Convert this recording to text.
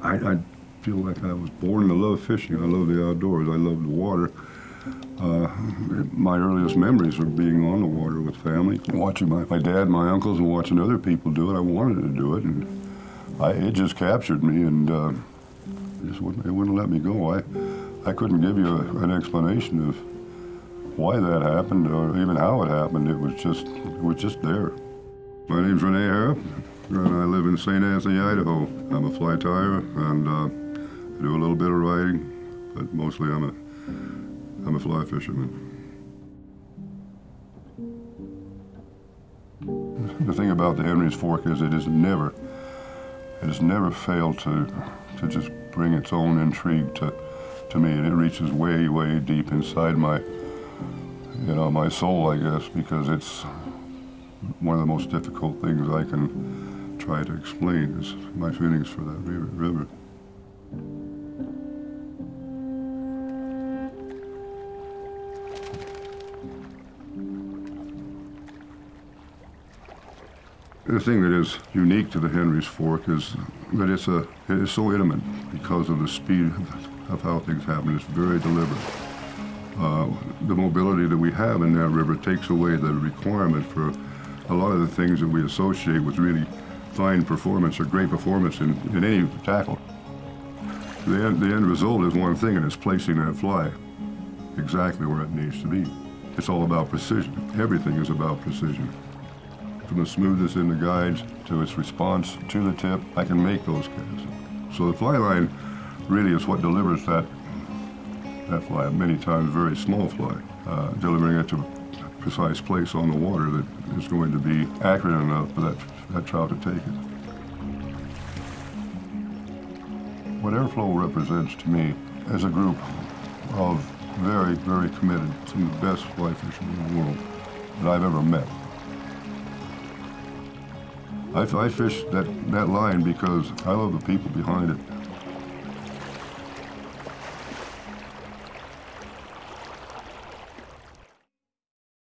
I, I feel like I was born to love fishing. I love the outdoors. I love the water. Uh, my earliest memories are being on the water with family, watching my, my dad, my uncles, and watching other people do it. I wanted to do it, and I, it just captured me, and uh, it just wouldn't, it wouldn't let me go. I, I couldn't give you a, an explanation of why that happened or even how it happened. It was just, it was just there. My name's René Harrop, and I live in St. Anthony, Idaho. I'm a fly tyer, and uh, I do a little bit of riding, but mostly I'm a I'm a fly fisherman. The thing about the Henry's Fork is it has never, it has never failed to, to just bring its own intrigue to, to me. And it reaches way, way deep inside my, you know, my soul, I guess, because it's one of the most difficult things I can try to explain is my feelings for that river. The thing that is unique to the Henry's Fork is that it's a it is so intimate because of the speed of how things happen. It's very deliberate. Uh, the mobility that we have in that river takes away the requirement for a lot of the things that we associate with really fine performance or great performance in, in any tackle. The end, the end result is one thing, and it's placing that fly exactly where it needs to be. It's all about precision. Everything is about precision. From the smoothness in the guides to its response to the tip, I can make those casts. So the fly line really is what delivers that, that fly, many times very small fly, uh, delivering it to precise place on the water that is going to be accurate enough for that, that trout to take it. What Airflo represents to me is a group of very, very committed, some of the best fly fishermen in the world that I've ever met. I, I fish that, that line because I love the people behind it.